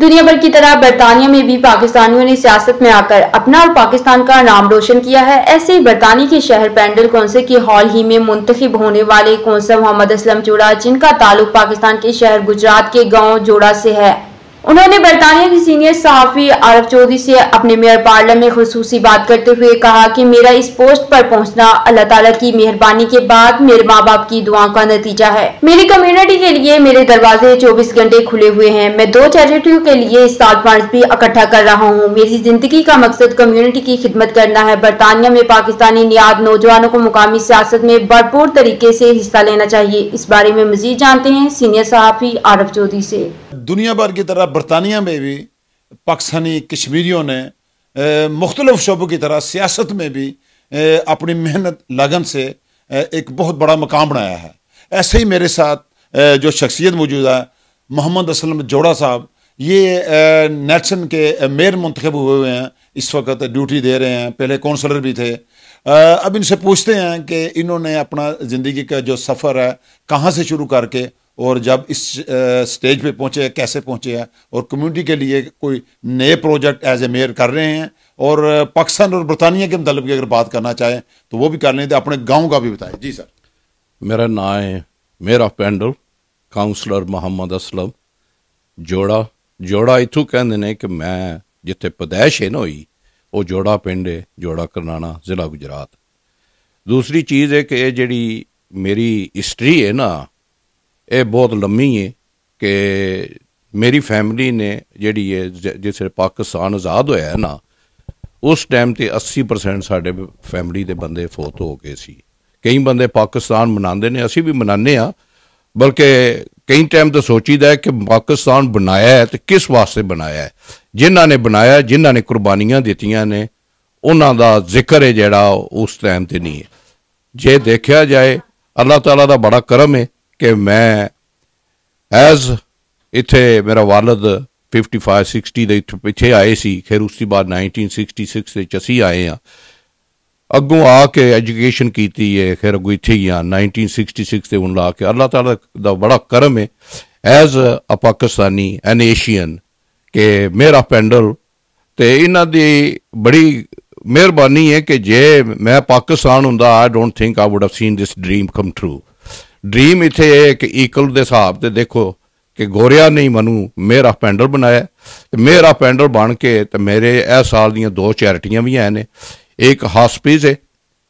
دنیا بھر کی طرح برطانیہ میں بھی پاکستانیوں نے سیاست میں آ کر اپنا اور پاکستان کا نام روشن کیا ہے۔ ایسے ہی برطانیہ کے شہر پینڈل کونسل کی ہال ہی میں منتخب ہونے والے کونسل محمد اسلم چوڑا، جن کا تعلق پاکستان کے شہر گجرات کے گاؤں جوڑا سے ہے۔ انہوں نے برطانیہ کی سینئر صحافی عارف چودھری سے اپنے میئر پارلر میں خصوصی بات کرتے ہوئے کہا کہ میرا اس پوسٹ پر پہنچنا اللہ تعالیٰ کی مہربانی کے بعد میرے ماں باپ کی دعاؤں کا نتیجہ ہے۔ میری کمیونٹی کے لیے میرے دروازے چوبیس گھنٹے کھلے ہوئے ہیں۔ میں دو چیریٹیوں کے لیے اس سال فنڈز بھی اکٹھا کر رہا ہوں۔ میری زندگی کا مقصد کمیونٹی کی خدمت کرنا ہے۔ برطانیہ میں پاکستانی نیاد نوجوانوں کو مقامی سیاست میں بھرپور طریقے سے حصہ لینا چاہیے۔ اس بارے میں مزید جانتے ہیں سینئر صحافی عارف چودھری سے۔ دنیا بھر کی طرح برطانیہ میں بھی، پاکستانی کشمیریوں نے مختلف شعبوں کی طرح سیاست میں بھی اپنی محنت لگن سے ایک بہت بڑا مقام بنایا ہے۔ ایسے ہی میرے ساتھ جو شخصیت موجود ہے، محمد اسلم جوڑا صاحب، یہ نیٹسن کے میئر منتخب ہوئے ہوئے ہیں۔ اس وقت ڈیوٹی دے رہے ہیں۔ پہلے کونسلر بھی تھے۔ اب ان سے پوچھتے ہیں کہ انہوں نے اپنا زندگی کا جو سفر ہے، کہاں سے شروع کر کے और जब इस स्टेज पे पहुंचे कैसे पहुंचे हैं और कम्युनिटी के लिए कोई नए प्रोजेक्ट एज ए मेयर कर रहे हैं और पाकिस्तान और बरतानिया के मतलब की अगर बात करना चाहें तो वो भी कर लें तो अपने गांव का भी बताएं जी सर मेरा नाम है mayor of Pendle councillor Mohammad Aslam ਜੋੜਾ ਜੋੜਾ ਇਥੋਂ ਕਹਿੰਦੇ ਨੇ ਕਿ ਮੈਂ ਜਿੱਥੇ ਪਦੈਸ਼ ਹੈ ਨਾ ਹੋਈ ਉਹ ਜੋੜਾ ਪਿੰਡ ਹੈ ਜੋੜਾ ਕਰਨਾਣਾ ਜ਼ਿਲ੍ਹਾ ਗੁਜਰਾਤ ਦੂਸਰੀ ਚੀਜ਼ ਹੈ ਕਿ ਇਹ ਜਿਹੜੀ ਮੇਰੀ ਹਿਸਟਰੀ ਹੈ ਨਾ ਇਹ ਬਹੁਤ ਲੰਮੀ ਹੈ ਕਿ ਮੇਰੀ ਫੈਮਿਲੀ ਨੇ ਜਿਹੜੀ ਹੈ ਜਿਸ ਪਾਕਿਸਤਾਨ ਆਜ਼ਾਦ ਹੋਇਆ ਹੈ ਨਾ, ਉਸ ਟਾਈਮ ਤੇ 80% ਸਾਡੇ ਫੈਮਿਲੀ ਦੇ ਬੰਦੇ ਫੋਤ ਹੋ ਗਏ ਸੀ। ਕਈ ਬੰਦੇ ਪਾਕਿਸਤਾਨ ਮਨਾਉਂਦੇ ਨੇ, ਅਸੀਂ ਵੀ ਮਨਾਉਂਦੇ ਆ ਬਲਕਿ ਕਈ ਟਾਈਮ ਤਾਂ ਸੋਚੀਦਾ ਹੈ ਕਿ ਪਾਕਿਸਤਾਨ ਬਣਾਇਆ ਹੈ ਤੇ ਕਿਸ ਵਾਸਤੇ ਬਣਾਇਆ ਹੈ। ਜਿਨ੍ਹਾਂ ਨੇ ਬਣਾਇਆ, ਜਿਨ੍ਹਾਂ ਨੇ ਕੁਰਬਾਨੀਆਂ ਦਿੱਤੀਆਂ ਨੇ, ਉਹਨਾਂ ਦਾ ਜ਼ਿਕਰ ਹੈ ਜਿਹੜਾ ਉਸ ਟਾਈਮ ਤੇ ਨਹੀਂ ਹੈ। ਜੇ ਦੇਖਿਆ ਜਾਏ, ਅੱਲਾਹ ਤਾਲਾ ਦਾ ਬੜਾ ਕਰਮ ਹੈ ਕਿ ਮੈਂ ਐਜ਼ ਇੱਥੇ ਮੇਰਾ ਵਾਲਦ 55 60 ਦੇ ਪਿੱਛੇ ਆਏ ਸੀ ਫਿਰ ਉਸ ਤੋਂ ਬਾਅਦ 1966 ਦੇ ਚ ਅਸੀਂ ਆਏ ਆ ਅੱਗੋਂ ਆ ਕੇ ਐਜੂਕੇਸ਼ਨ ਕੀਤੀ ਹੈ ਫਿਰ ਅੱਗੋਂ ਇੱਥੇ ਹੀ ਆ 1966 ਤੇ ਹੁਣ ਲਾ ਕੇ। ਅੱਲਾਹ ਤਾਲਾ ਦਾ ਬੜਾ ਕਰਮ ਹੈ। As a Pakistani an Asian ਕਿ ਮੇਰਾ ਪੈਂਡਲ ਤੇ ਇਹਨਾਂ ਦੀ ਬੜੀ ਮਿਹਰਬਾਨੀ ਹੈ ਕਿ ਜੇ ਮੈਂ ਪਾਕਿਸਤਾਨ ਹੁੰਦਾ I don't think I would have seen this dream come true dream ਇੱਥੇ ਇਹ ਕਿ ਇਕਲ ਦੇ ਹਿਸਾਬ ਤੇ ਦੇਖੋ ਕਿ ਗੋਰਿਆ ਨਹੀਂ ਮਨੂੰ ਮੇਰਾ ਪੈਂਡਲ ਬਣਾਇਆ। ਤੇ ਮੇਰਾ ਪੈਂਡਲ ਬਣ ਕੇ ਤੇ ਮੇਰੇ ਇਹ ਸਾਲ ਦੀਆਂ ਦੋ ਚੈਰਿਟੀਆਂ ਵੀ ਆਏ ਨੇ। ਇੱਕ ਹਸਪੀਸ ਹੈ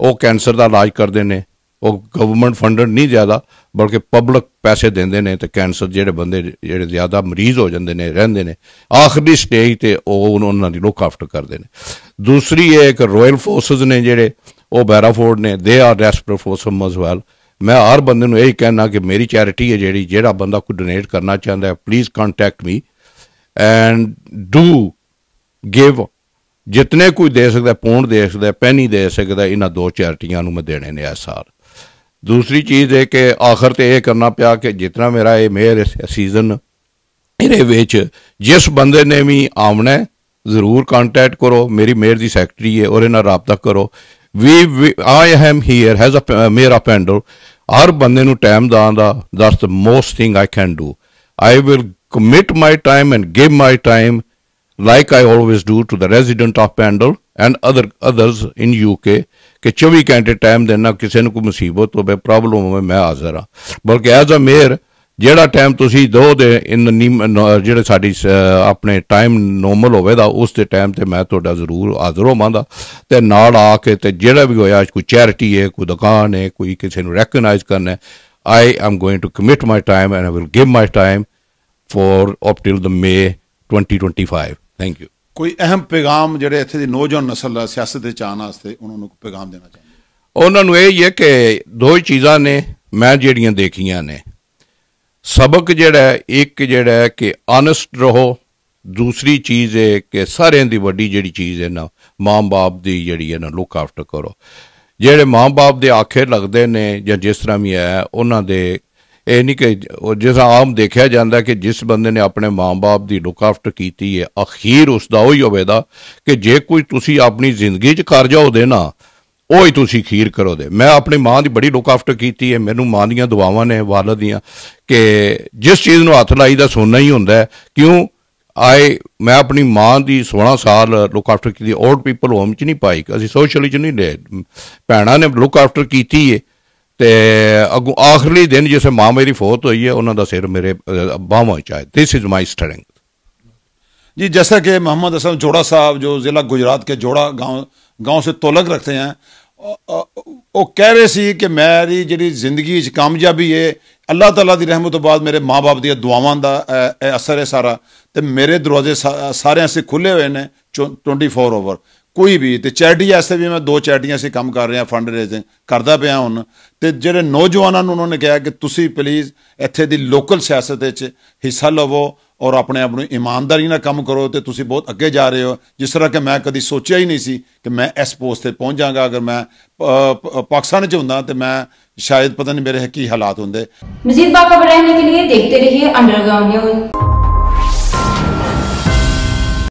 ਉਹ ਕੈਂਸਰ ਦਾ ਇਲਾਜ ਕਰਦੇ ਨੇ। ਉਹ ਗਵਰਨਮੈਂਟ ਫੰਡਡ ਨਹੀਂ ਜ਼ਿਆਦਾ, ਬਲਕਿ ਪਬਲਿਕ ਪੈਸੇ ਦਿੰਦੇ ਨੇ ਤੇ ਕੈਂਸਰ ਜਿਹੜੇ ਬੰਦੇ ਜਿਹੜੇ ਜ਼ਿਆਦਾ ਮਰੀਜ਼ ਹੋ ਜਾਂਦੇ ਨੇ, ਰਹਿੰਦੇ ਨੇ, ਆਖਰੀ ਸਟੇਜ ਤੇ ਉਹ ਉਹਨਾਂ ਦੀ ਲੋਕ ਆਫਟਰ ਕਰਦੇ ਨੇ। ਦੂਸਰੀ ਇਹ ਇੱਕ ਰਾਇਲ ਫੋਰਸਸ ਨੇ ਜਿਹੜੇ, ਉਹ ਬੈਰਾਫੋਰਡ ਨੇ they are desperate for some as well ਮੈਂ ਹਰ ਬੰਦੇ ਨੂੰ ਇਹ ਕਹਿਣਾ ਕਿ ਮੇਰੀ ਚੈਰਿਟੀ ਹੈ ਜਿਹੜੀ, ਜਿਹੜਾ ਬੰਦਾ ਕੋਈ ਡੋਨੇਟ ਕਰਨਾ ਚਾਹੁੰਦਾ ਹੈ please contact me and do give ਜਿਤਨੇ ਕੋਈ ਦੇ ਸਕਦਾ, ਪੌਂਡ ਦੇ ਸਕਦਾ ਪੈਨੀ ਦੇ ਸਕਦਾ, ਇਹਨਾਂ ਦੋ ਚੈਰਿਟੀਆਂ ਨੂੰ ਮੈਂ ਦੇਣੇ ਨੇ ਇਸ ਸਾਲ। ਦੂਸਰੀ ਚੀਜ਼ ਹੈ ਕਿ ਆਖਰ ਤੇ ਇਹ ਕਰਨਾ ਪਿਆ ਕਿ ਜਿਤਨਾ ਮੇਰਾ ਇਹ ਮੇਅਰ ਸੀਜ਼ਨ ਇਹਦੇ ਵਿੱਚ ਜਿਸ ਬੰਦੇ ਨੇ ਵੀ ਆਉਣਾ ਜ਼ਰੂਰ ਕੰਟੈਕਟ ਕਰੋ। ਮੇਰੀ ਮੇਅਰ ਦੀ ਸੈਕਟਰੀ ਹੈ ਔਰ ਇਹਨਾਂ ਰਾਬਤਾ ਕਰੋ। ਵੀ I am here as a ਮੇਰਾ ਪੈਂਡਲ ਹਰ ਬੰਦੇ ਨੂੰ ਟਾਈਮ ਦਾਂ ਦਾ that's the most thing I can do I will commit my time and give my time like I always do to the resident of Pendle and other, others in UK ਕਿ 24 ਘੰਟੇ time ਦੇਣਾ ਕਿਸੇ ਨੂੰ ਕੋਈ ਮੁਸੀਬਤ ਹੋਵੇ problem ਹੋਵੇ ਮੈਂ ਹਾਜ਼ਰ ਹਾਂ ਬਲਕਿ ਐਜ਼ ਅ ਮੇਅਰ ਜਿਹੜਾ ਟਾਈਮ ਤੁਸੀਂ ਦੋ ਦੇ ਇਨ ਜਿਹੜੇ ਸਾਡੀ ਆਪਣੇ ਟਾਈਮ ਨੋਰਮਲ ਹੋਵੇਗਾ ਉਸ ਦੇ ਟਾਈਮ ਤੇ ਮੈਂ ਤੁਹਾਡਾ ਜ਼ਰੂਰ ਹਾਜ਼ਰ ਹੋਵਾਂਗਾ। ਤੇ ਨਾਲ ਆ ਕੇ ਤੇ ਜਿਹੜਾ ਵੀ ਹੋਇਆ ਕੋਈ ਚੈਰਿਟੀ ਹੈ ਕੋਈ ਦੁਕਾਨ ਹੈ ਕੋਈ ਕਿਸੇ ਨੂੰ ਰੈਕਗਨਾਈਜ਼ ਕਰਨਾ ਹੈ I am going to commit my time and I will give my time for up till the May 2025 thank you ਕੋਈ ਅਹਿਮ ਪੈਗਾਮ ਜਿਹੜੇ ਇੱਥੇ ਦੀ ਨੌਜਵਾਨ ਨਸਲ ਦਾ ਸਿਆਸਤ ਦੇ ਚਾਹਣ ਵਾਸਤੇ ਉਹਨਾਂ ਨੂੰ ਪੈਗਾਮ ਦੇਣਾ ਚਾਹੁੰਦੇ ਉਹਨਾਂ ਨੂੰ ਇਹ ਹੀ ਹੈ ਕਿ ਦੋ ਹੀ ਚੀਜ਼ਾਂ ਨੇ ਮੈਂ ਜਿਹੜੀਆਂ ਦੇਖੀਆਂ ਨੇ। ਸਬਕ ਜਿਹੜਾ ਇੱਕ ਜਿਹੜਾ ਕਿ ਆਨੈਸਟ ਰਹੋ, ਦੂਸਰੀ ਚੀਜ਼ ਹੈ ਕਿ ਸਾਰਿਆਂ ਦੀ ਵੱਡੀ ਜਿਹੜੀ ਚੀਜ਼ ਹੈ ਨਾ, ਮਾਂ-ਬਾਪ ਦੀ ਜਿਹੜੀ ਹੈ ਨਾ ਲੁੱਕ ਆਫਟਰ ਕਰੋ। ਜਿਹੜੇ ਮਾਂ-ਬਾਪ ਦੇ ਆਖੇ ਲੱਗਦੇ ਨੇ ਜਾਂ ਜਿਸ ਤਰ੍ਹਾਂ ਵੀ ਹੈ, ਉਹਨਾਂ ਦੇ ਇਹ ਨਹੀਂ ਕਿ ਜਿਸ ਆਮ ਦੇਖਿਆ ਜਾਂਦਾ ਕਿ ਜਿਸ ਬੰਦੇ ਨੇ ਆਪਣੇ ਮਾਂ-ਬਾਪ ਦੀ ਲੁੱਕ ਆਫਟਰ ਕੀਤੀ ਹੈ, ਅਖੀਰ ਉਸ ਦਾ ਉਹੀ ਹੋਵੇਗਾ ਕਿ ਜੇ ਕੋਈ ਤੁਸੀਂ ਆਪਣੀ ਜ਼ਿੰਦਗੀ 'ਚ ਕਰ ਜਾਓਦੇ ਨਾ ਉਹ ਹੀ ਤੁਸੀਂ ਖੀਰ ਕਰੋ ਦੇ। ਮੈਂ ਆਪਣੀ ਮਾਂ ਦੀ ਬੜੀ ਲੁੱਕ ਆਫਟਰ ਕੀਤੀ ਹੈ। ਮੈਨੂੰ ਮਾਂ ਦੀਆਂ ਦੁਆਵਾਂ ਨੇ ਵਾਲਦ ਦੀਆਂ ਕਿ ਜਿਸ ਚੀਜ਼ ਨੂੰ ਹੱਥ ਲਾਈ ਦਾ ਸੋਨਾ ਹੀ ਹੁੰਦਾ ਕਿਉਂ? ਆਏ, ਮੈਂ ਆਪਣੀ ਮਾਂ ਦੀ 16 ਸਾਲ ਲੁੱਕ ਆਫਟਰ ਕੀਤੀ ਔਰ ਪੀਪਲ ਹੋਮ ਚ ਨਹੀਂ ਪਾਈ। ਅਸੀਂ ਸੋਸ਼ਲੀ ਚ ਨਹੀਂ ਲੈ ਭੈਣਾਂ ਨੇ ਲੁਕ ਆਫਟਰ ਕੀਤੀ ਹੈ ਤੇ ਅਗੋਂ ਆਖਰੀ ਦਿਨ ਜਿਸੇ ਮਾਂ ਮੇਰੀ ਫੋਤ ਹੋਈ ਹੈ, ਉਹਨਾਂ ਦਾ ਸਿਰ ਮੇਰੇ ਬਾਹਾਂ ਚ ਆਇਆ। ਥਿਸ ਇਜ਼ ਮਾਈ ਸਟਰੈਂਥ ਜੀ जैसा ਕਿ ਮੁਹੰਮਦ ਅਸਲ ਜੋੜਾ ਸਾਹਿਬ, ਜੋ ਜ਼ਿਲ੍ਹਾ ਗੁਜਰਾਤ के ਜੋੜਾ ਗਾਉਂ گاؤں سے تولک رکھتے ہیں وہ کہہ رہے سی کہ میری جی زندگی کامیابی ہے، اللہ تعالیٰ دی رحمت تو بعد میرے ماں باپ دیا دعاواں دا اثر ہے سارا۔ تے میرے دروازے سارے سے کھلے ہوئے نے چونٹی فور اوور۔ ਕੋਈ ਵੀ, ਤੇ ਚੈਰਿਟੀ ਵਾਸਤੇ ਵੀ ਮੈਂ ਦੋ ਚੈਰਿਟੀਆਂ ਸੇ ਕੰਮ ਕਰ ਰਿਹਾ ਫੰਡ ਰੇਜ਼ਿੰਗ ਕਰਦਾ ਪਿਆ ਹੁਣ। ਤੇ ਜਿਹੜੇ ਨੌਜਵਾਨਾਂ ਨੂੰ ਉਹਨਾਂ ਨੇ ਕਿਹਾ ਕਿ ਤੁਸੀਂ ਪਲੀਜ਼ ਇੱਥੇ ਦੀ ਲੋਕਲ ਸਿਆਸਤ ਵਿੱਚ ਹਿੱਸਾ ਲਵੋ ਔਰ ਆਪਣੇ ਆਪ ਨੂੰ ਇਮਾਨਦਾਰੀ ਨਾਲ ਕੰਮ ਕਰੋ ਤੇ ਤੁਸੀਂ ਬਹੁਤ ਅੱਗੇ ਜਾ ਰਹੇ ਹੋ। ਜਿਸ ਤਰ੍ਹਾਂ ਕਿ ਮੈਂ ਕਦੀ ਸੋਚਿਆ ਹੀ ਨਹੀਂ ਸੀ ਕਿ ਮੈਂ ਇਸ ਪੋਸਟ ਤੇ ਪਹੁੰਚ ਜਾਗਾ ਅਗਰ ਮੈਂ ਪਾਕਿਸਤਾਨ 'ਚ ਹੁੰਦਾ ਤੇ ਮੈਂ ਸ਼ਾਇਦ ਪਤਾ ਨਹੀਂ ਮੇਰੇ ਕੀ ਹਾਲਾਤ ਹੁੰਦੇ। ਮਜ਼ੀਦ ਬਾਖਬਰ ਰਹਿਣ ਲਈ ਦੇਖਦੇ ਰਹੀਏ ਅੰਡਰਗਰਾਉਂਡ ਨਿਊਜ਼